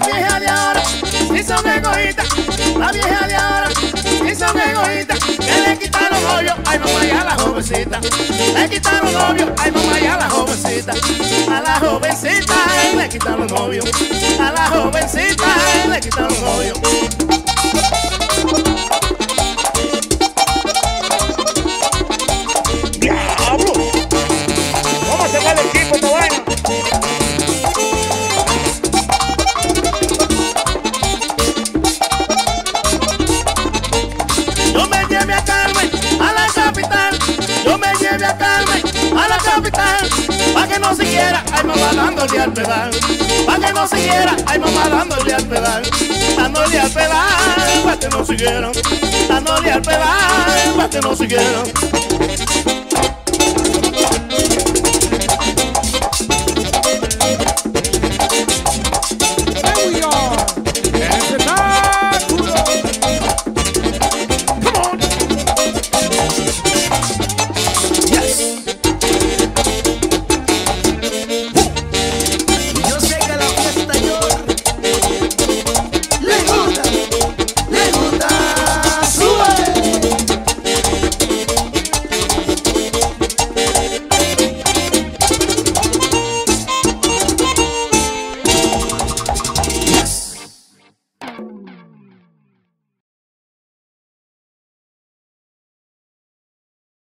la vieja de ahora, y son egoístas, la vieja de ahora, y son egoístas, que le quitaron novio, ay mamá y a la jovencita, le quitaron novio, ay mamá y a la jovencita, a la jovencita le quitaron novio, a la jovencita. dándole al pedal. Pa' que no siguiera, ay mamá dándole al pedal. Dándole al pedal, pa' que no siguiera. Dándole al pedal, pa' que no siguiera.